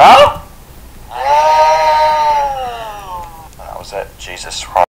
Huh? That was it. Jesus Christ.